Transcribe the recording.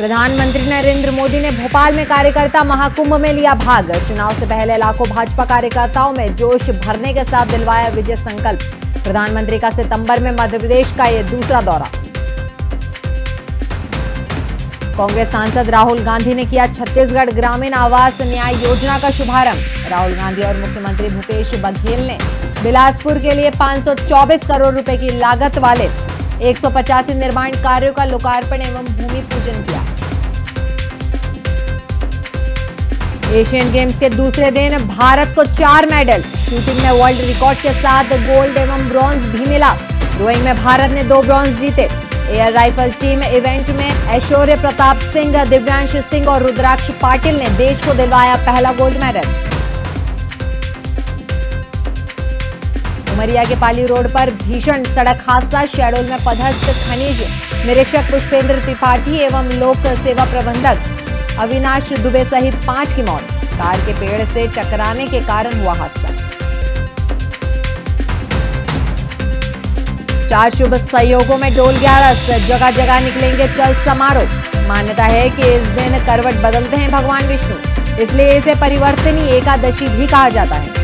प्रधानमंत्री नरेंद्र मोदी ने भोपाल में कार्यकर्ता महाकुंभ में लिया भाग। चुनाव से पहले लाखों भाजपा कार्यकर्ताओं में जोश भरने के साथ दिलवाया विजय संकल्प। प्रधानमंत्री का सितंबर में मध्य प्रदेश का ये दूसरा दौरा। कांग्रेस सांसद राहुल गांधी ने किया छत्तीसगढ़ ग्रामीण आवास न्याय योजना का शुभारंभ। राहुल गांधी और मुख्यमंत्री भूपेश बघेल ने बिलासपुर के लिए 524 करोड़ रुपए की लागत वाले एक निर्माण कार्यों का लोकार्पण एवं भूमि पूजन किया। एशियन गेम्स के दूसरे दिन भारत को चार मेडल, शूटिंग में वर्ल्ड रिकॉर्ड के साथ गोल्ड एवं ब्रॉन्ज भी मिला। रोइंग में भारत ने दो ब्रॉन्ज जीते। एयर राइफल टीम इवेंट में ऐश्वर्य प्रताप सिंह, दिव्यांश सिंह और रुद्राक्ष पाटिल ने देश को दिलवाया पहला गोल्ड मेडल। उमरिया के पाली रोड पर भीषण सड़क हादसा शेडोल में पदस्थ खनिज निरीक्षक पुष्पेंद्र त्रिपाठी एवं लोक सेवा प्रबंधक अविनाश दुबे सहित पाँच की मौत। कार के पेड़ से टकराने के कारण हुआ हादसा। चार शुभ सहयोगों में डोल ग्यारस। जगह जगह निकलेंगे चल समारोह। मान्यता है कि इस दिन करवट बदलते हैं भगवान विष्णु। इसलिए इसे परिवर्तनी एकादशी भी कहा जाता है।